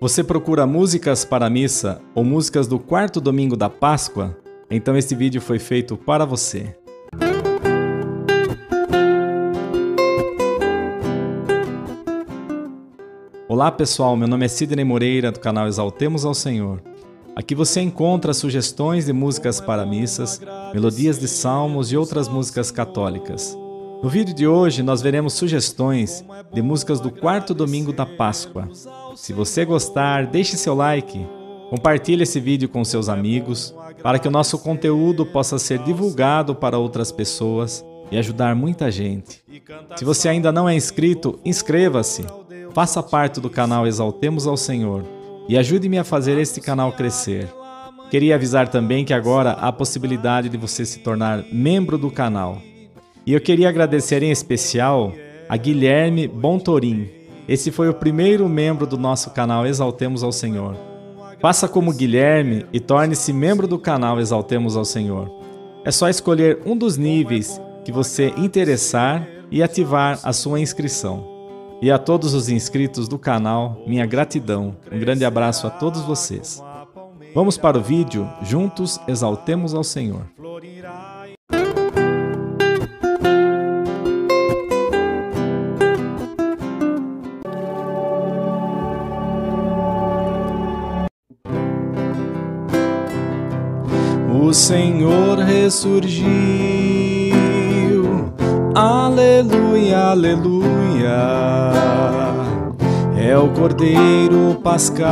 Você procura músicas para a missa ou músicas do quarto domingo da Páscoa? Então este vídeo foi feito para você. Olá pessoal, meu nome é Sidney Moreira do canal Exaltemos ao Senhor. Aqui você encontra sugestões de músicas para missas, melodias de salmos e outras músicas católicas. No vídeo de hoje nós veremos sugestões de músicas do quarto domingo da Páscoa. Se você gostar, deixe seu like, compartilhe esse vídeo com seus amigos, para que o nosso conteúdo possa ser divulgado para outras pessoas e ajudar muita gente. Se você ainda não é inscrito, inscreva-se, faça parte do canal Exaltemos ao Senhor e ajude-me a fazer este canal crescer. Queria avisar também que agora há a possibilidade de você se tornar membro do canal. E eu queria agradecer em especial a Guilherme Bontorim. Esse foi o primeiro membro do nosso canal Exaltemos ao Senhor. Faça como Guilherme e torne-se membro do canal Exaltemos ao Senhor. É só escolher um dos níveis que você interessar e ativar a sua inscrição. E a todos os inscritos do canal, minha gratidão. Um grande abraço a todos vocês. Vamos para o vídeo, juntos exaltemos ao Senhor. Senhor ressurgiu Aleluia, aleluia. É o Cordeiro Pascal.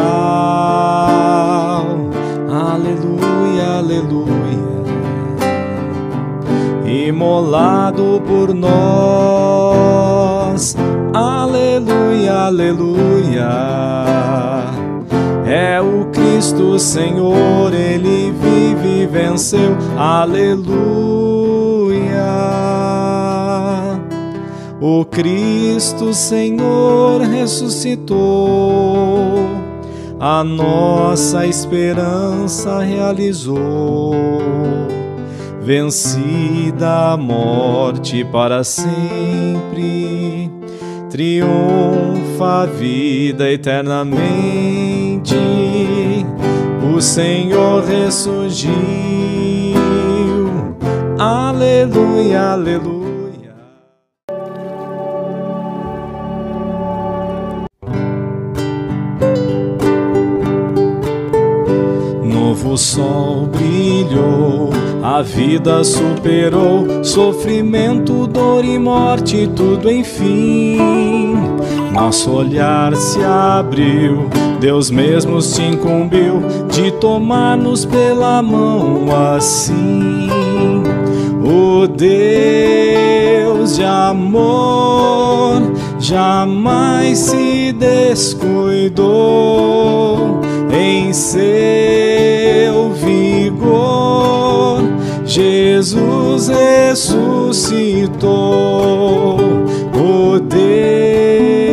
Aleluia, aleluia. Imolado por nós. Aleluia, aleluia. É o Cristo Senhor, ele vive e venceu. Aleluia. O Cristo Senhor ressuscitou, a nossa esperança realizou. Vencida a morte para sempre, triunfa a vida eternamente. O Senhor ressurgiu, aleluia, aleluia. o sol brilhou, a vida superou, sofrimento, dor e morte, tudo enfim. Nosso olhar se abriu, Deus mesmo se incumbiu de tomar-nos pela mão assim. O Deus de amor jamais se descuidou em seu vigor. Jesus ressuscitou, o Deus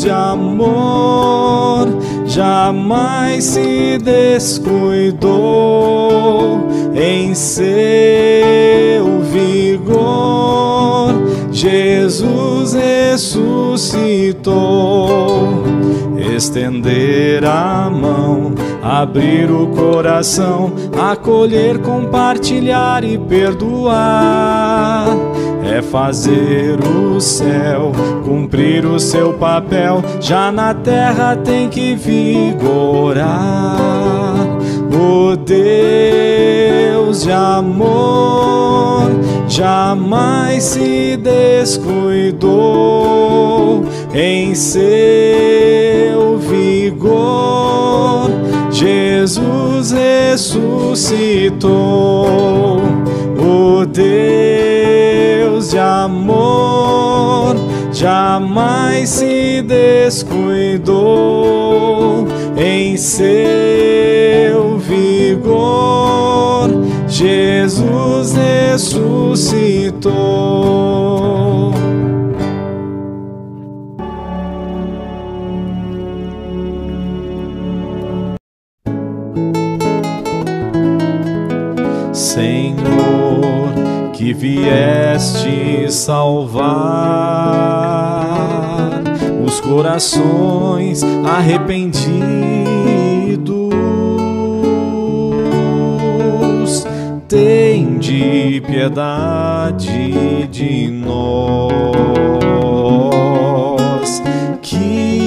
de amor jamais se descuidou em seu vigor. Jesus ressuscitou estender a mão, abrir o coração, acolher, compartilhar e perdoar. É fazer o céu cumprir o seu papel, já na terra tem que vigorar. O Deus de amor jamais se descuidou em seu vigor. Jesus ressuscitou, o Deus de amor jamais se descuidou em seu vigor. Jesus ressuscitou. Que vieste salvar dos corações arrependidos. Tem de piedade de nós. Kyrie,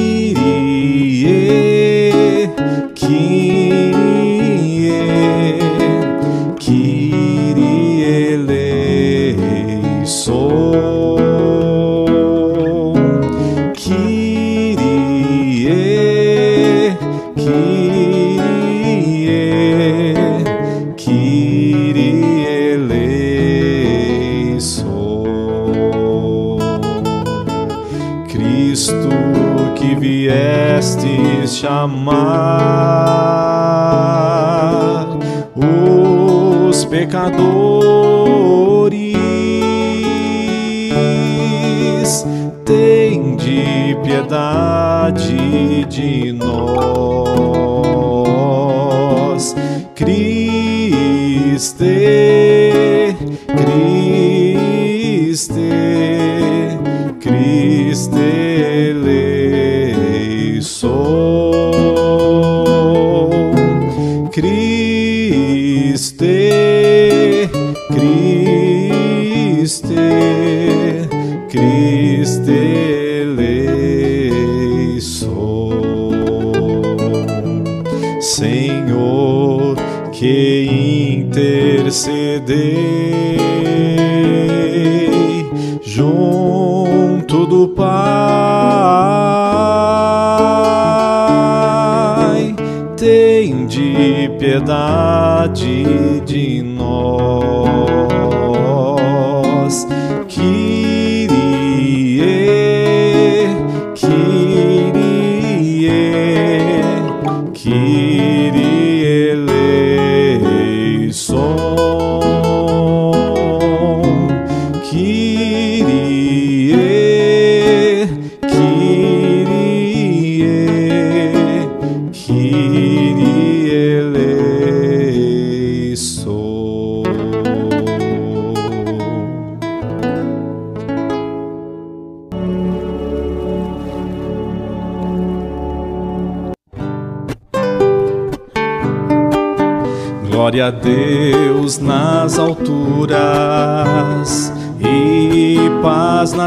chamar os pecadores, tem de piedade de nós. Cristo,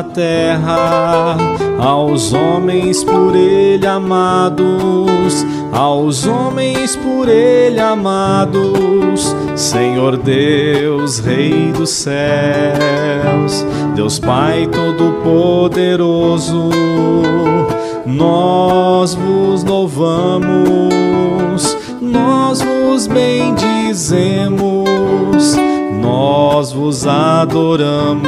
terra aos homens por Ele amados, aos homens por Ele amados. Senhor Deus, Rei dos céus, Deus Pai Todo-Poderoso, nós vos louvamos, nós vos bendizemos, nós vos adoramos,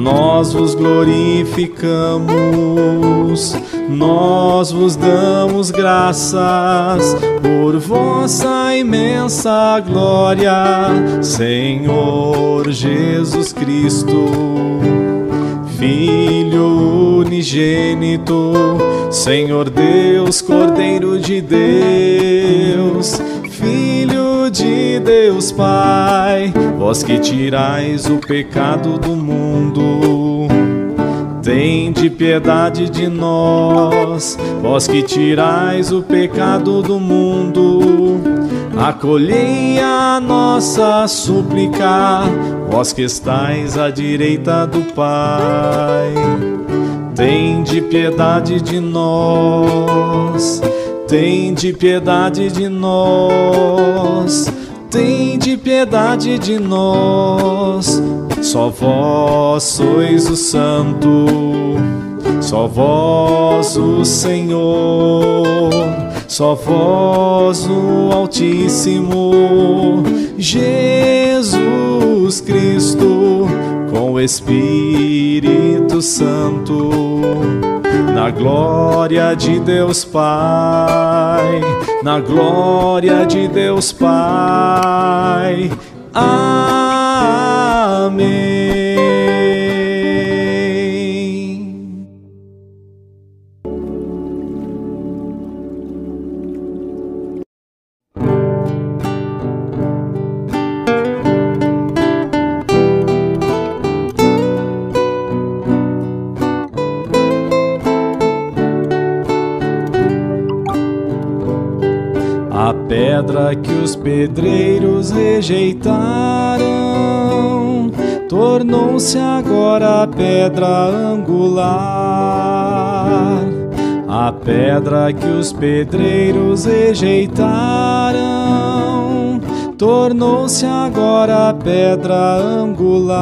nós vos glorificamos, nós vos damos graças por vossa imensa glória, Senhor Jesus Cristo. Filho unigênito, Senhor Deus, Cordeiro de Deus, De Deus Pai, vós que tirais o pecado do mundo. Tende piedade de nós, vós que tirais o pecado do mundo. Acolhei a nossa súplica, vós que estais à direita do Pai. Tende piedade de nós, tende piedade de nós, tende piedade de nós. Só vós sois o Santo, só vós o Senhor, só vós o Altíssimo, Jesus Cristo, com o Espírito Santo, na glória de Deus Pai, na glória de Deus Pai. Amém. Pedra que os pedreiros rejeitaram tornou-se agora a pedra angular. A pedra que os pedreiros rejeitaram tornou-se agora a pedra angular.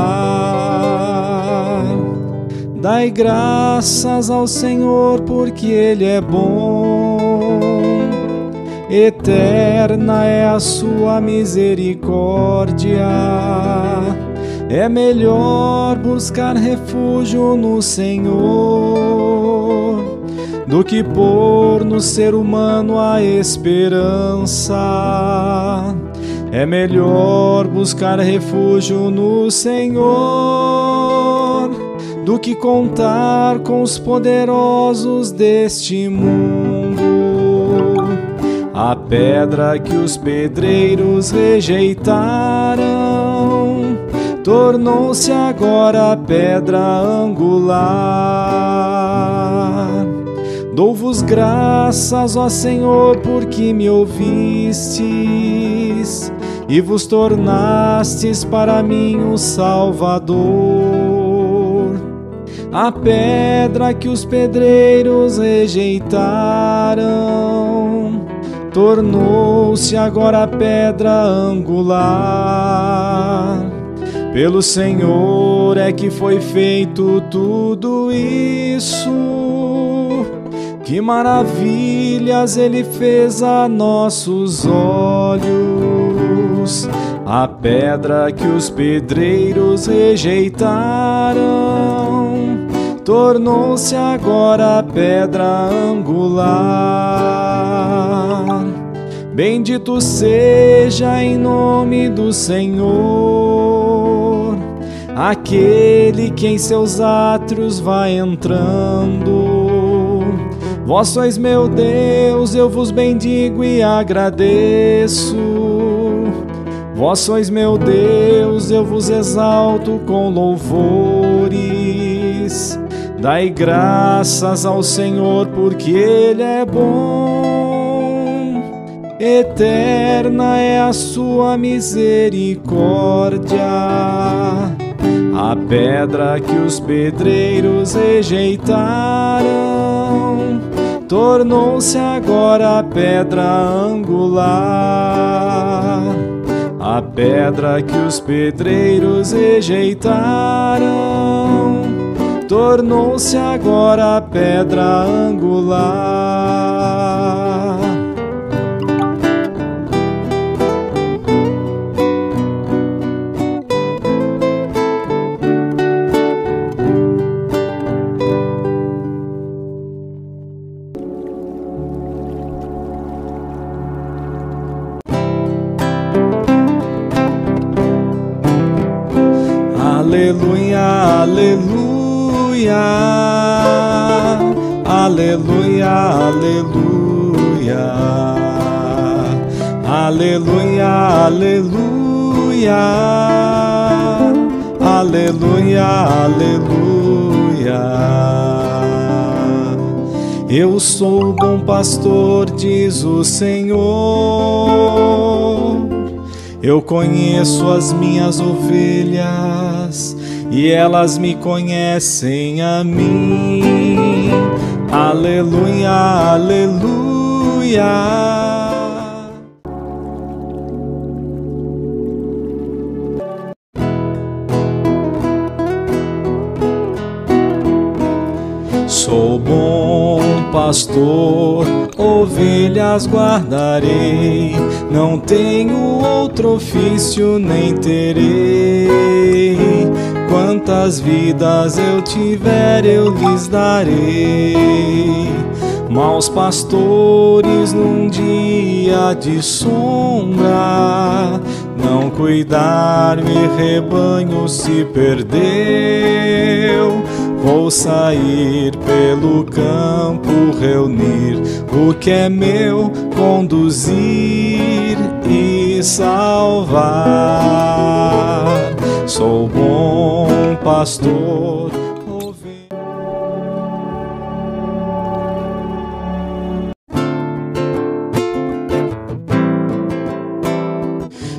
Dai graças ao Senhor, porque Ele é bom. Eterna é a sua misericórdia. É melhor buscar refúgio no Senhor do que pôr no ser humano a esperança. É melhor buscar refúgio no Senhor do que contar com os poderosos deste mundo. Pedra que os pedreiros rejeitaram tornou-se agora pedra angular. Dou-vos graças, ó Senhor, porque me ouvistes e vos tornastes para mim o Salvador. A pedra que os pedreiros rejeitaram tornou-se agora pedra angular. Pelo Senhor é que foi feito tudo isso que maravilhas ele fez a nossos olhos. A pedra que os pedreiros rejeitaram tornou-se agora pedra angular. Bendito seja em nome do Senhor, aquele que em seus átrios vai entrando Vós sois meu Deus, eu vos bendigo e agradeço. Vós sois meu Deus, eu vos exalto com louvores. Dai graças ao Senhor, porque Ele é bom. Eterna é a sua misericórdia. A pedra que os pedreiros rejeitaram tornou-se agora a pedra angular. A pedra que os pedreiros rejeitaram, tornou-se agora a pedra angular. Aleluia, aleluia, aleluia, aleluia, aleluia, aleluia, aleluia. Eu sou o bom pastor, diz o Senhor. Eu conheço as minhas ovelhas e elas me conhecem a mim. Aleluia, aleluia. Sou bom pastor, ovelhas guardarei, não tenho outro ofício nem terei Quantas vidas eu tiver, eu lhes darei. Maus pastores num dia de sombra, não cuidar, me rebanho se perdeu. Vou sair pelo campo, reunir o que é meu, conduzir e salvar. Sou bom pastor.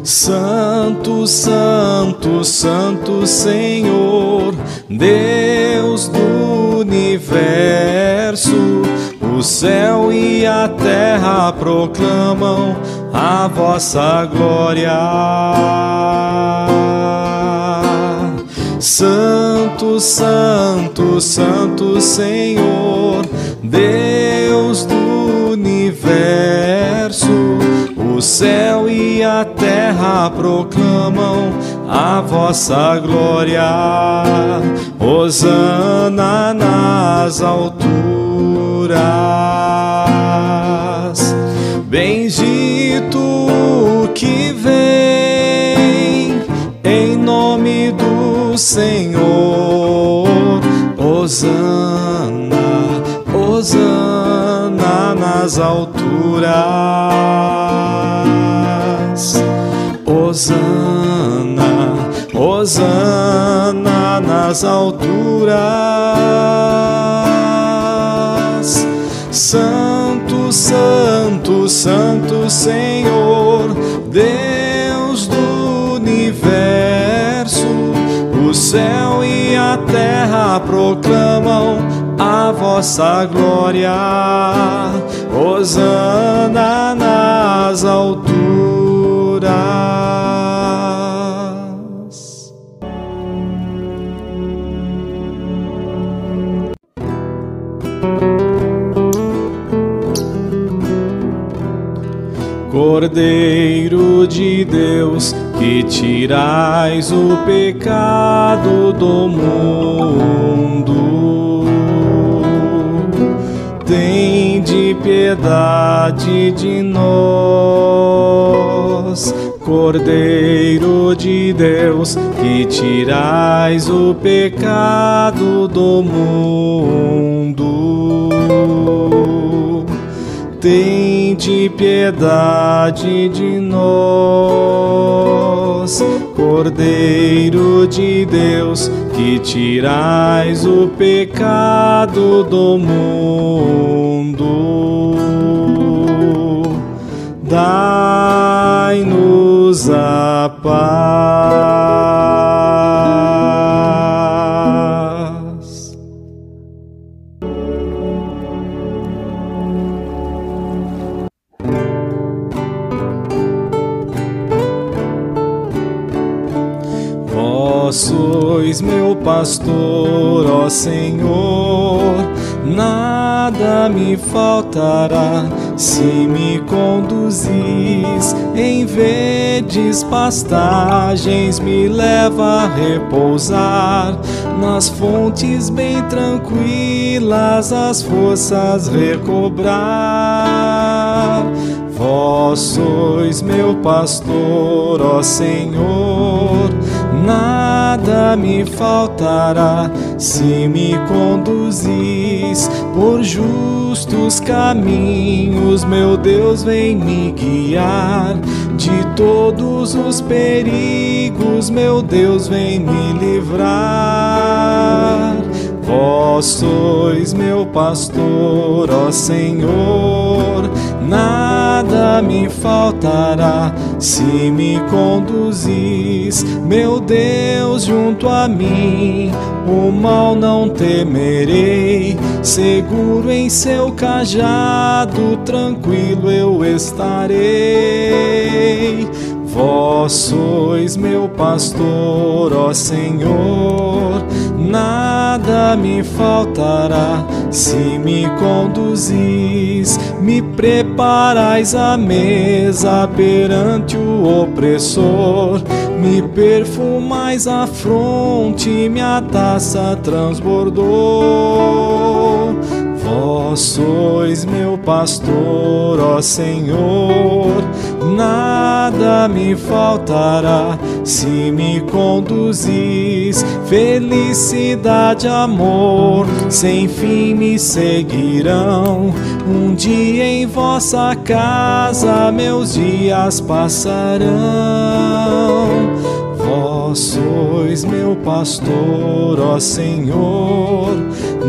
Santo, Santo, Santo Senhor, Deus do universo, o céu e a terra proclamam a vossa glória. Santo, Santo, Santo Senhor, Deus do universo, o céu e a terra proclamam a vossa glória. Hosana nas alturas. Senhor. Hosana, Hosana nas alturas. Hosana, Hosana nas alturas. Santo, Santo, Santo Senhor, Deus o céu e a terra proclamam a vossa glória. Hosana nas alturas. Cordeiro de Deus, que tirais o pecado do mundo, tende piedade de nós. Cordeiro de Deus, que tirais o pecado do mundo tende piedade de nós, Cordeiro de Deus, que tirais o pecado do mundo. Dai-nos a paz. Sois meu pastor, ó Senhor, nada me faltará se me conduzis em verdes pastagens, me leva a repousar nas fontes bem tranquilas, as forças recobrar. Vós sois meu pastor, ó Senhor, nada me faltará se me conduzis por justos caminhos, meu Deus, vem me guiar. De todos os perigos, meu Deus, vem me livrar. Vós sois meu pastor, ó Senhor, nada me faltará se me conduzis, meu Deus, junto a mim. O mal não temerei, seguro em seu cajado, tranquilo eu estarei. Vós sois meu pastor, ó Senhor, nada me faltará. Se me conduzis, me preparais a mesa perante o opressor, me perfumais a fronte, minha taça transbordou. Vós sois meu pastor, ó Senhor, nada me faltará se me conduzis. Felicidade, amor, sem fim me seguirão. Um dia em vossa casa meus dias passarão. Vós sois meu pastor, ó Senhor,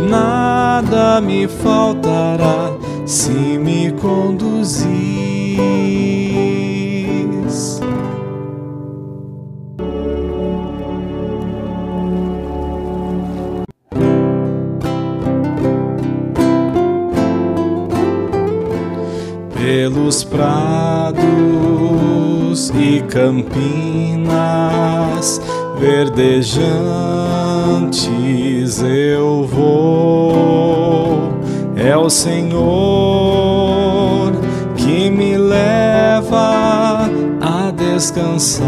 nada me faltará se me conduzis. Pelos prados e campinas verdejantes eu vou. É o Senhor que me leva a descansar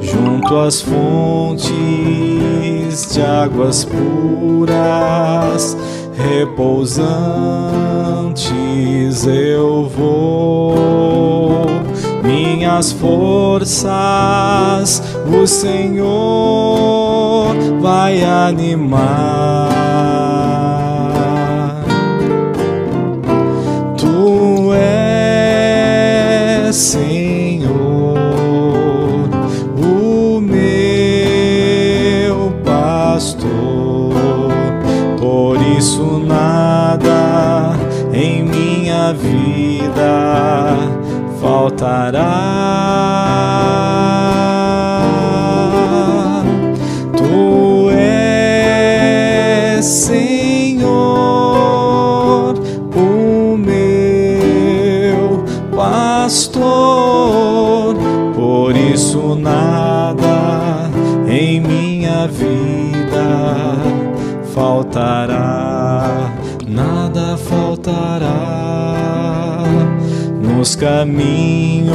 junto às fontes de águas puras repousantes eu vou, minhas forças o Senhor vai animar. Faltará. Tu és Senhor, o meu pastor, por isso nada nos caminhos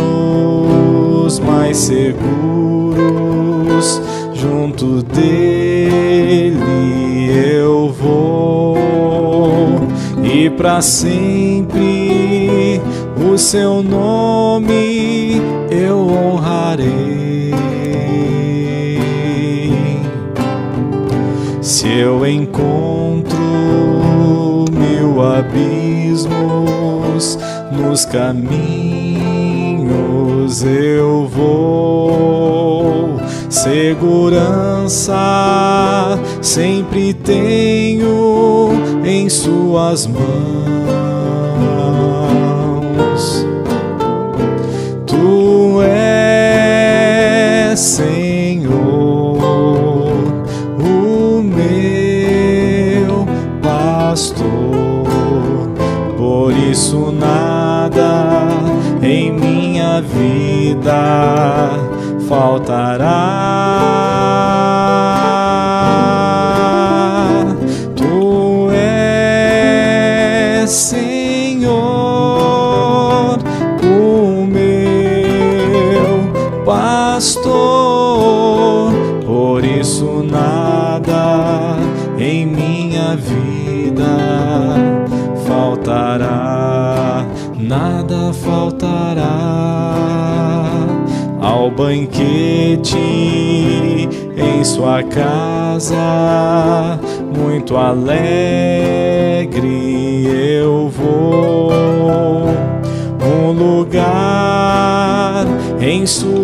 mais seguros, junto dele eu vou e para sempre o seu nome eu honrarei. Se eu encontro mil abismos nos caminhos, eu vou. Segurança sempre tenho em Suas mãos.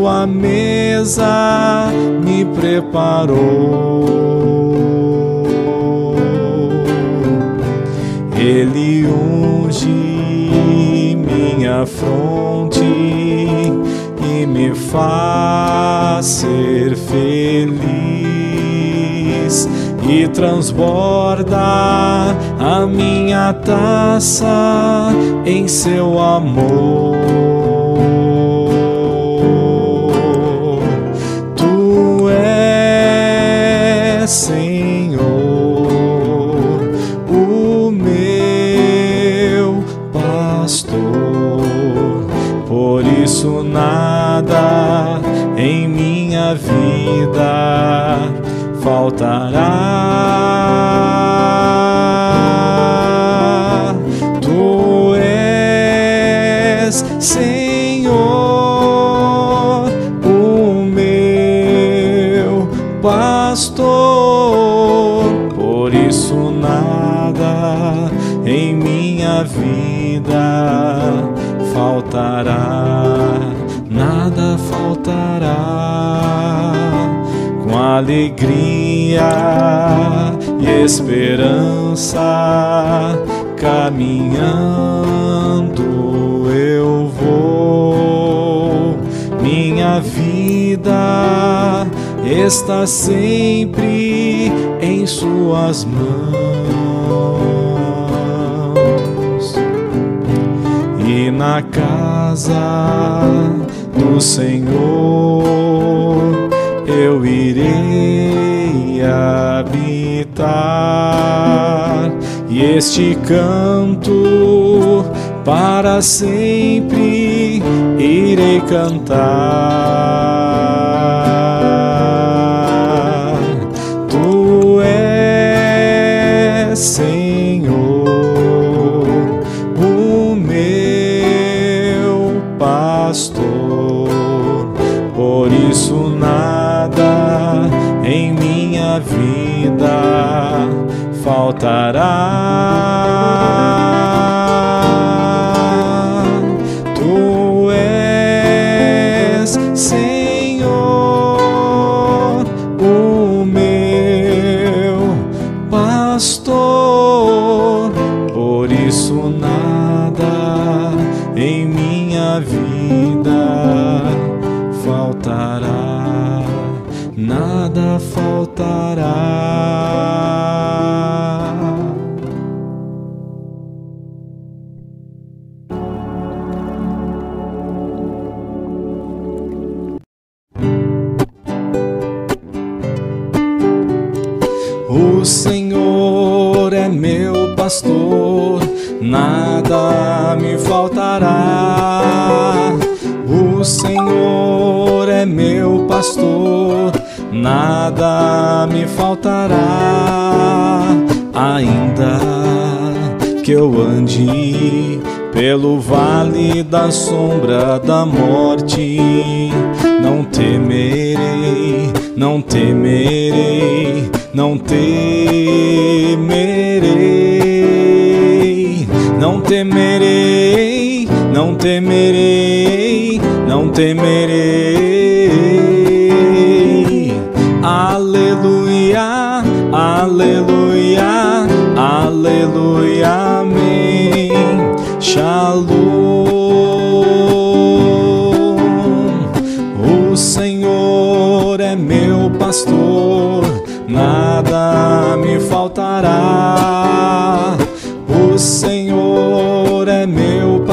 Sua mesa me preparou. Ele unge minha fronte e me faz ser feliz e transborda a minha taça em seu amor. És Senhor, o meu pastor, por isso nada em minha vida faltará. alegria e esperança caminhando eu vou. Minha vida está sempre em suas mãos. E na casa do Senhor eu irei habitar e este canto para sempre irei cantar. Pastor, nada me faltará. O Senhor é meu pastor, nada me faltará. Ainda que eu ande pelo vale da sombra da morte, não temerei, não temerei não temerei, temerei, não temerei, não temerei. Aleluia, aleluia, aleluia, amém. Shalom. O Senhor é meu pastor nada me faltará.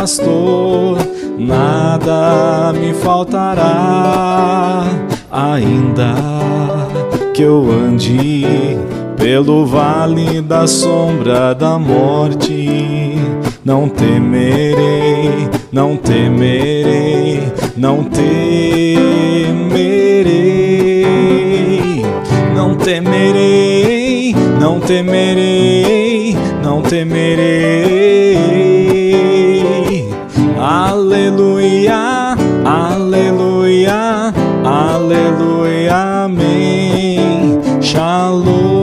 Pastor, nada me faltará. Ainda que eu ande pelo vale da sombra da morte, não temerei, não temerei, não temerei não temerei, não temerei, não temerei. Shalom.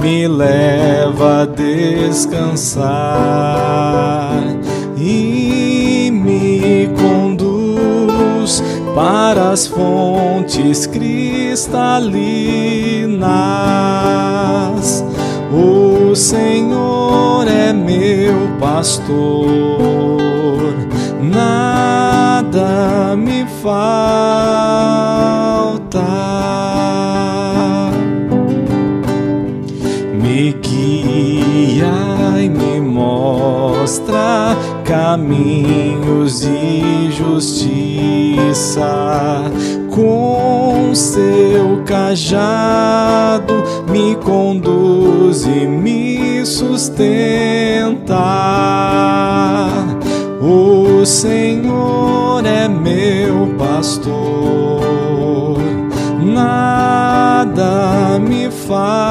Me leva a descansar e me conduz para as fontes cristalinas. O Senhor é meu pastor, nada me falta. Mostra caminhos de justiça. Com seu cajado me conduz e me sustenta. O Senhor é meu pastor, nada me falta.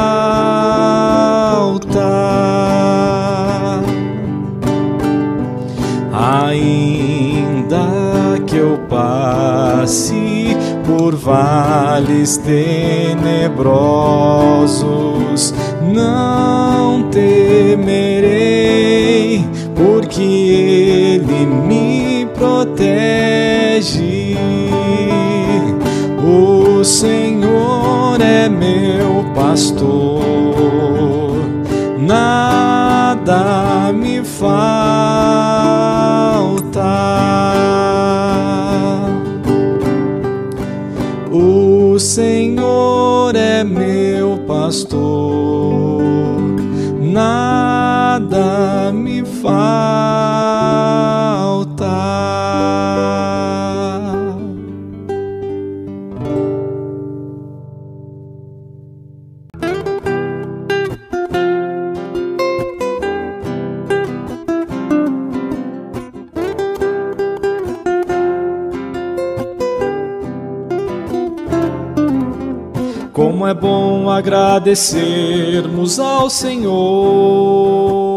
Vales tenebrosos, não temerei, porque Ele me protege. O Senhor é meu pastor, nada me falta. Agradecermos ao Senhor